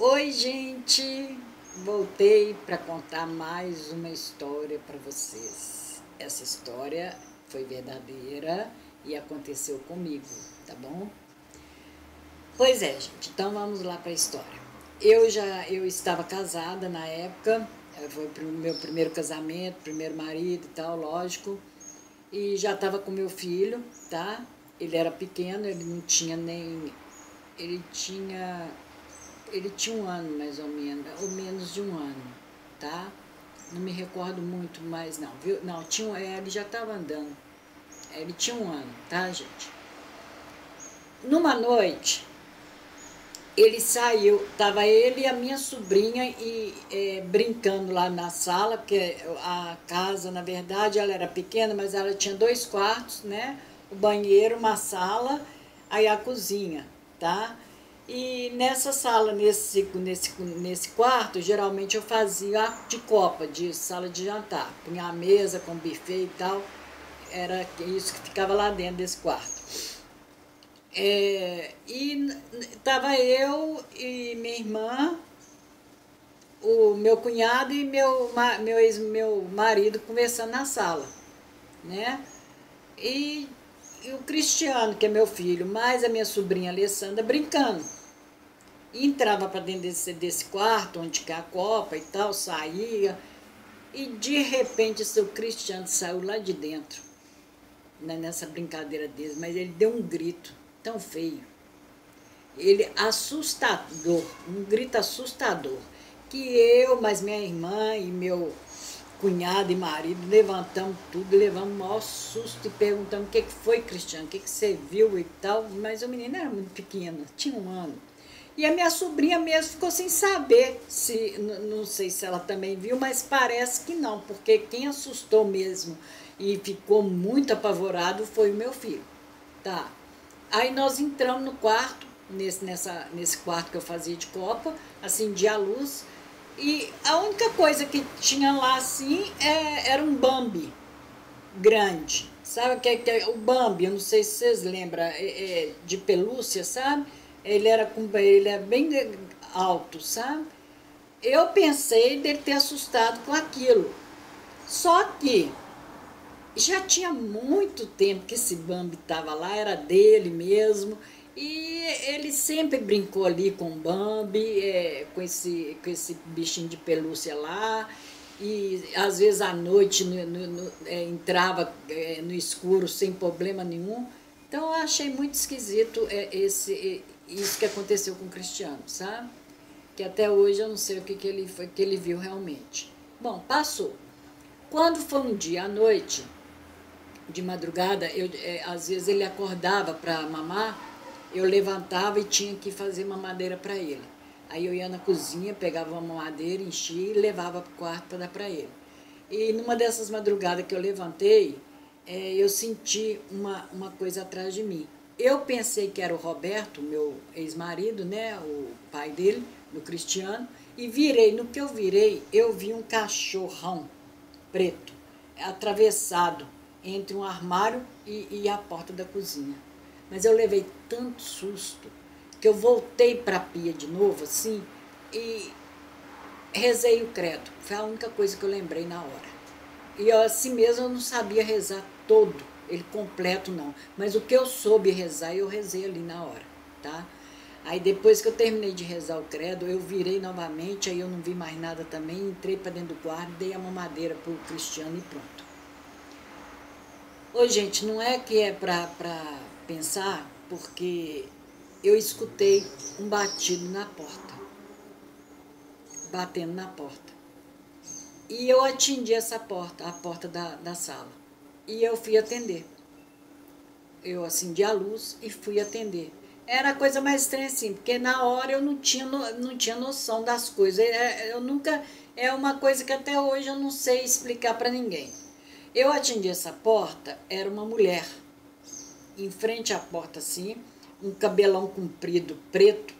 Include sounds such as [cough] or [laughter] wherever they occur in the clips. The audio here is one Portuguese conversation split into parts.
Oi, gente! Voltei para contar mais uma história para vocês. Essa história foi verdadeira e aconteceu comigo, tá bom? Pois é, gente. Então vamos lá para a história. Eu já eu estava casada na época, eh, foi o meu primeiro casamento, primeiro marido e tal, lógico. E já estava com meu filho, tá? Ele era pequeno, ele não tinha nem ele tinha ele tinha um ano mais ou menos, ou menos de um ano, tá? Não me recordo muito mais não, viu? Não, tinha, é, ele já estava andando. Ele tinha um ano, tá, gente? Numa noite, ele saiu, tava ele e a minha sobrinha e é, brincando lá na sala, porque a casa, na verdade, ela era pequena, mas ela tinha dois quartos, né? O banheiro, uma sala, aí a cozinha, tá? E nessa sala, nesse, nesse, nesse quarto, geralmente eu fazia de copa, de sala de jantar. Punha a mesa com buffet e tal. Era isso que ficava lá dentro desse quarto. É, e tava eu e minha irmã, o meu cunhado e meu, meu, ex, meu marido conversando na sala, né? E, e o Cristiano, que é meu filho, mais a minha sobrinha Alessandra brincando entrava para dentro desse, desse quarto onde que é a copa e tal, saía. E de repente seu Cristiano saiu lá de dentro, né, nessa brincadeira deles, mas ele deu um grito tão feio. Ele assustador, um grito assustador. Que eu, mas minha irmã e meu cunhado e marido levantamos tudo, levamos o maior susto e perguntamos o que, que foi, Cristiano, o que, que você viu e tal. Mas o menino era muito pequeno, tinha um ano. E a minha sobrinha mesmo ficou sem saber se, não sei se ela também viu, mas parece que não, porque quem assustou mesmo e ficou muito apavorado foi o meu filho. Tá. Aí nós entramos no quarto, nesse, nessa, nesse quarto que eu fazia de copa, acendi a luz, e a única coisa que tinha lá assim é, era um Bambi grande. Sabe o que, que é o Bambi? Eu não sei se vocês lembram, é, é de pelúcia, sabe? Ele era com ele é bem alto, sabe? Eu pensei dele ter assustado com aquilo. Só que já tinha muito tempo que esse Bambi estava lá, era dele mesmo. E ele sempre brincou ali com o Bambi, é, com, esse, com esse bichinho de pelúcia lá. E às vezes à noite no, no, no, é, entrava é, no escuro sem problema nenhum. Então eu achei muito esquisito é, esse isso que aconteceu com o Cristiano, sabe? Que até hoje eu não sei o que, que ele foi que ele viu realmente. Bom, passou. Quando foi um dia à noite, de madrugada, eu, é, às vezes ele acordava para mamar, eu levantava e tinha que fazer mamadeira para ele. Aí eu ia na cozinha, pegava uma mamadeira, enchia e levava para o quarto para dar para ele. E numa dessas madrugadas que eu levantei, é, eu senti uma, uma coisa atrás de mim. Eu pensei que era o Roberto, meu ex-marido, né, o pai dele, do Cristiano, e virei. No que eu virei, eu vi um cachorrão preto, atravessado entre um armário e, e a porta da cozinha. Mas eu levei tanto susto que eu voltei para a pia de novo, assim, e rezei o credo. Foi a única coisa que eu lembrei na hora. E eu, assim mesmo eu não sabia rezar todo ele completo não. Mas o que eu soube rezar, eu rezei ali na hora, tá? Aí depois que eu terminei de rezar o credo, eu virei novamente, aí eu não vi mais nada também, entrei para dentro do quarto, dei a mamadeira pro Cristiano e pronto. Ô gente, não é que é para pensar, porque eu escutei um batido na porta, batendo na porta. E eu atendi essa porta, a porta da, da sala. E eu fui atender. Eu acendi a luz e fui atender. Era a coisa mais estranha assim, porque na hora eu não tinha, não tinha noção das coisas. É, eu nunca. É uma coisa que até hoje eu não sei explicar para ninguém. Eu atendi essa porta, era uma mulher. Em frente à porta, assim, um cabelão comprido preto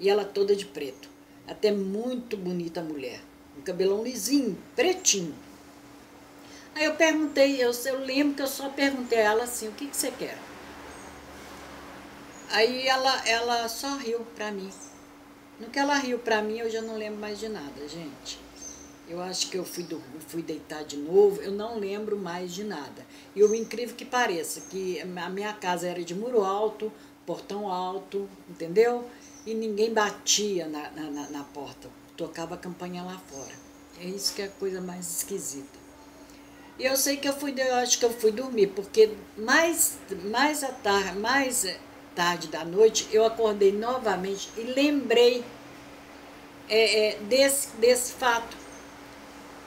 e ela toda de preto. Até muito bonita a mulher. Um cabelão lisinho, pretinho. Aí eu perguntei, eu, eu lembro que eu só perguntei a ela assim, o que, que você quer? Aí ela, ela só riu para mim. No que ela riu pra mim, eu já não lembro mais de nada, gente. Eu acho que eu fui, do, fui deitar de novo, eu não lembro mais de nada. E o incrível que pareça, que a minha casa era de muro alto, portão alto, entendeu? E ninguém batia na, na, na porta, tocava a campanha lá fora. É isso que é a coisa mais esquisita. E eu sei que eu fui, eu acho que eu fui dormir, porque mais, mais, à tarde, mais tarde da noite eu acordei novamente e lembrei é, é, desse, desse fato.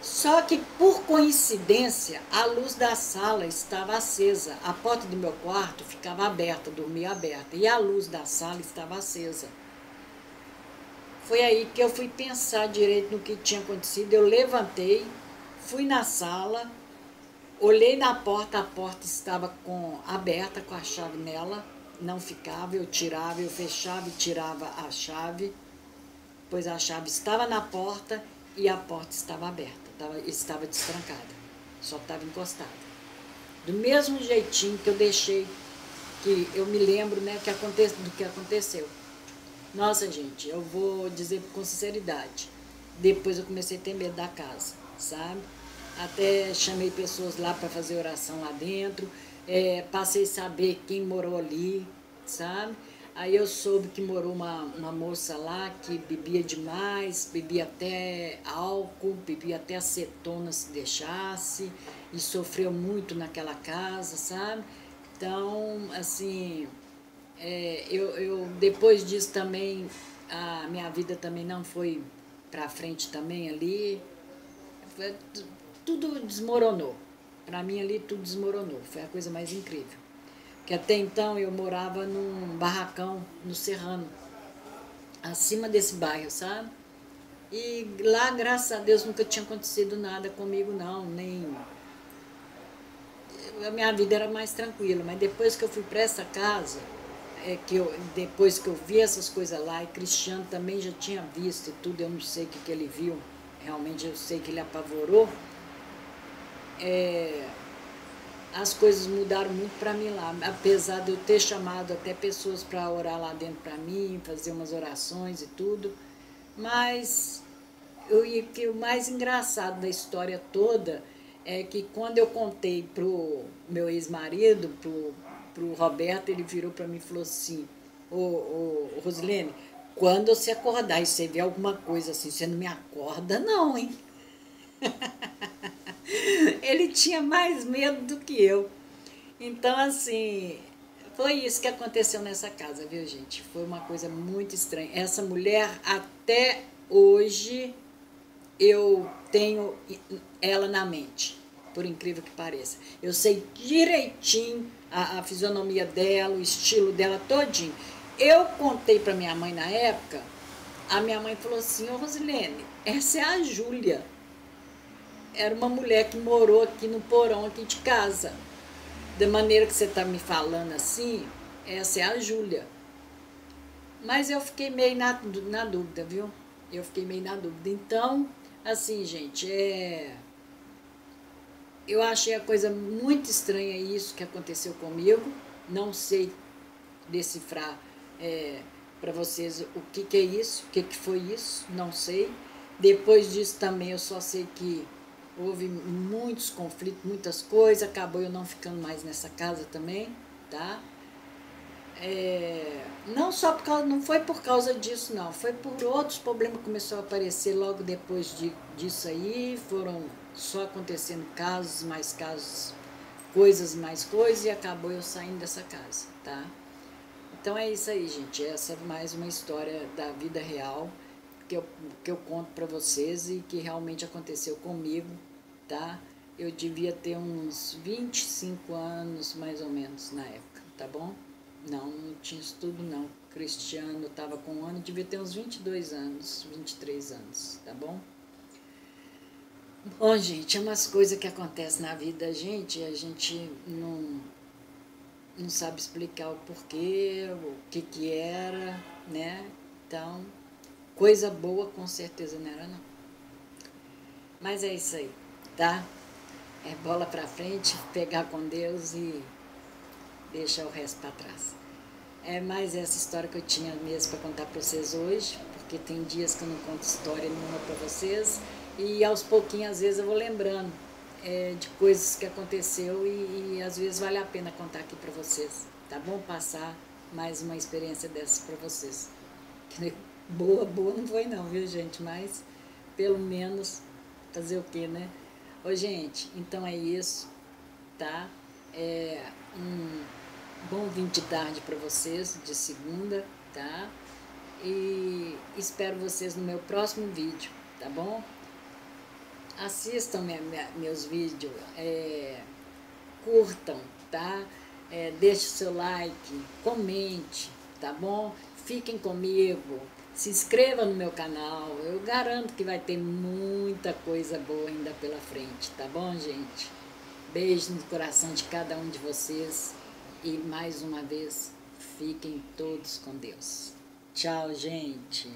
Só que, por coincidência, a luz da sala estava acesa. A porta do meu quarto ficava aberta, dormia aberta, e a luz da sala estava acesa. Foi aí que eu fui pensar direito no que tinha acontecido. Eu levantei, fui na sala, olhei na porta, a porta estava com aberta com a chave nela, não ficava, eu tirava, eu fechava e tirava a chave, pois a chave estava na porta e a porta estava aberta, estava, estava destrancada, só estava encostada. Do mesmo jeitinho que eu deixei, que eu me lembro né, que aconte, do que aconteceu. Nossa, gente, eu vou dizer com sinceridade. Depois eu comecei a ter medo da casa, sabe? Até chamei pessoas lá para fazer oração lá dentro. É, passei a saber quem morou ali, sabe? Aí eu soube que morou uma, uma moça lá que bebia demais, bebia até álcool, bebia até acetona se deixasse, e sofreu muito naquela casa, sabe? Então, assim, é, eu, eu, depois disso também, a minha vida também não foi para frente também ali. Tudo desmoronou. Para mim ali tudo desmoronou. Foi a coisa mais incrível. Que até então eu morava num barracão no Serrano, acima desse bairro, sabe? E lá, graças a Deus, nunca tinha acontecido nada comigo, não, nem. A minha vida era mais tranquila, mas depois que eu fui para essa casa, é que eu, depois que eu vi essas coisas lá, e Cristiano também já tinha visto tudo, eu não sei o que, que ele viu, realmente eu sei que ele apavorou, é, as coisas mudaram muito para mim lá, apesar de eu ter chamado até pessoas para orar lá dentro para mim, fazer umas orações e tudo, mas eu, que o mais engraçado da história toda é que quando eu contei pro meu ex-marido, pro pro Roberto, ele virou para mim e falou assim, ô, ô, Rosilene, quando você acordar e você ver alguma coisa assim, você não me acorda não, hein? [laughs] ele tinha mais medo do que eu. Então, assim, foi isso que aconteceu nessa casa, viu, gente? Foi uma coisa muito estranha. Essa mulher, até hoje, eu tenho ela na mente, por incrível que pareça. Eu sei direitinho a, a fisionomia dela, o estilo dela todinho. Eu contei para minha mãe na época, a minha mãe falou assim, ô Rosilene, essa é a Júlia. Era uma mulher que morou aqui no porão aqui de casa. Da maneira que você está me falando assim, essa é a Júlia. Mas eu fiquei meio na, na dúvida, viu? Eu fiquei meio na dúvida. Então, assim, gente, é eu achei a coisa muito estranha isso que aconteceu comigo. Não sei decifrar é, para vocês o que, que é isso, o que, que foi isso, não sei. Depois disso também eu só sei que houve muitos conflitos, muitas coisas, acabou eu não ficando mais nessa casa também, tá? É, não só por causa, não foi por causa disso não, foi por outros problemas que começou a aparecer logo depois de, disso aí, foram só acontecendo casos, mais casos, coisas, mais coisas, e acabou eu saindo dessa casa, tá? Então é isso aí, gente. Essa é mais uma história da vida real que eu, que eu conto para vocês e que realmente aconteceu comigo, tá? Eu devia ter uns 25 anos, mais ou menos, na época, tá bom? Não, não tinha isso tudo não. Cristiano estava com um ano, devia ter uns 22 anos, 23 anos, tá bom? Bom, gente, é umas coisas que acontecem na vida da gente e a gente não, não sabe explicar o porquê, o que que era, né? Então, coisa boa com certeza não era, não. Mas é isso aí, tá? É bola pra frente, pegar com Deus e deixar o resto para trás. É mais essa história que eu tinha mesmo para contar para vocês hoje, porque tem dias que eu não conto história nenhuma para vocês e aos pouquinhos, às vezes, eu vou lembrando é, de coisas que aconteceu e, e, às vezes vale a pena contar aqui para vocês, tá bom? Passar mais uma experiência dessas para vocês. [laughs] Boa, boa não foi não, viu gente? Mas pelo menos fazer o que, né? Ô gente, então é isso, tá? É um bom fim de tarde para vocês, de segunda, tá? E espero vocês no meu próximo vídeo, tá bom? assistam minha, minha, meus vídeos, é, curtam, tá? É, deixe seu like, comente, tá bom? Fiquem comigo, se inscreva no meu canal, eu garanto que vai ter muita coisa boa ainda pela frente, tá bom, gente? Beijo no coração de cada um de vocês e mais uma vez, fiquem todos com Deus. Tchau, gente!